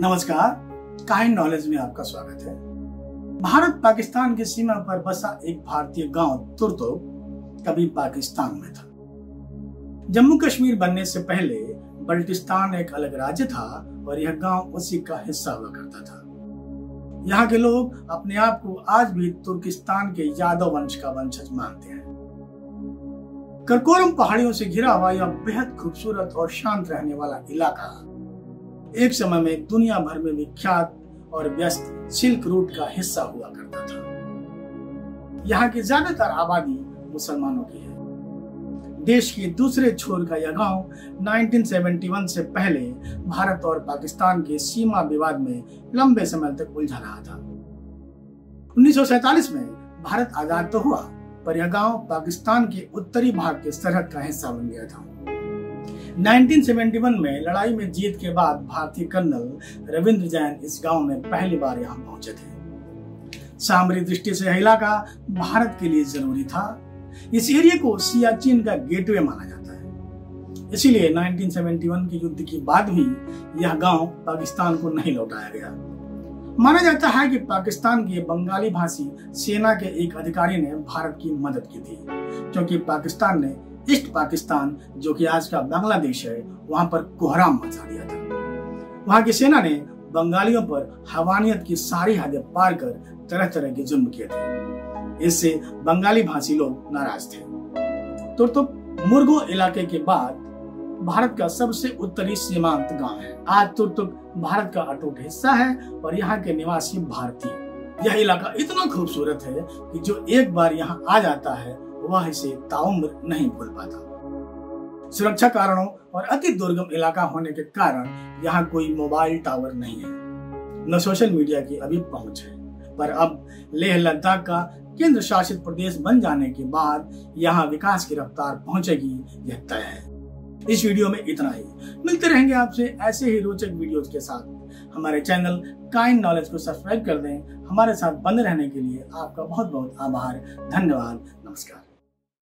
नमस्कार kind knowledge में आपका स्वागत है। भारत पाकिस्तान की सीमा पर बसा एक भारतीय गाँव, तुर्तो, कभी पाकिस्तान में था। जम्मू कश्मीर बनने से पहले बल्टिस्तान एक अलग राज्य था और यह गाँव उसी का हिस्सा हुआ करता था। यहाँ के लोग अपने आप को आज भी तुर्किस्तान के यादव वंश का वंशज मानते हैं। करकोरम पहाड़ियों से घिरा हुआ यह बेहद खूबसूरत और शांत रहने वाला इलाका एक समय में दुनिया भर में विख्यात और व्यस्त सिल्क रूट का हिस्सा हुआ करता था। यहाँ की ज़्यादातर आबादी मुसलमानों की है। देश के दूसरे छोर का यह गाँव 1971 से पहले भारत और पाकिस्तान के सीमा विवाद में लंबे समय तक उलझा रहा था। 1947 में भारत आज़ाद तो हुआ, पर यह गाँव पाकिस्तान के उत्तरी भाग के सरहद का हिस्सा बन गया था। 1971 में लड़ाई में जीत के बाद भारतीय कर्नल रविंद्र जैन इस गाँव में पहली बार यहाँ पहुँचे थे। सामरिक दृष्टि से यह इलाका भारत के लिए ज़रूरी था। इस एरिया को सियाचिन का गेटवे माना जाता है। इसीलिए 1971 के युद्ध के बाद भी यह गाँव पाकिस्तान को नहीं लौटाया गया। माना जाता है कि पाकिस्तान के बंगाली भाषी सेना के एक अधिकारी ने भारत की मदद की थी, क्योंकि पाकिस्तान ने ईस्ट पाकिस्तान जो कि आज का बांग्लादेश है वहाँ पर कोहराम मचा दिया था। वहाँ की सेना ने बंगालियों पर हवानियत की सारी हदें पार कर तरह तरह के जुल्म किए थे। इससे बंगाली भाषी लोग नाराज़ थे। तो, तो मुर्गो इलाके के बाद भारत का सबसे उत्तरी सीमांत गाँव है। आज तुर्तुक भारत का अटूट हिस्सा है और यहाँ के निवासी भारतीय। यह इलाका इतना खूबसूरत है कि जो एक बार यहाँ आ जाता है वह इसे ताउम्र नहीं भूल पाता। सुरक्षा कारणों और अति दुर्गम इलाका होने के कारण यहाँ कोई मोबाइल टावर नहीं है। न सोशल मीडिया की अभी पहुँच है, पर अब लेह लद्दाख का केंद्र शासित प्रदेश बन जाने के बाद यहाँ विकास की रफ्तार पहुंचेगी, यह तय है। इस वीडियो में इतना ही। मिलते रहेंगे आपसे ऐसे ही रोचक वीडियोस के साथ। हमारे चैनल काइंड नॉलेज को सब्सक्राइब कर दें। हमारे साथ बने रहने के लिए आपका बहुत बहुत आभार। धन्यवाद। नमस्कार।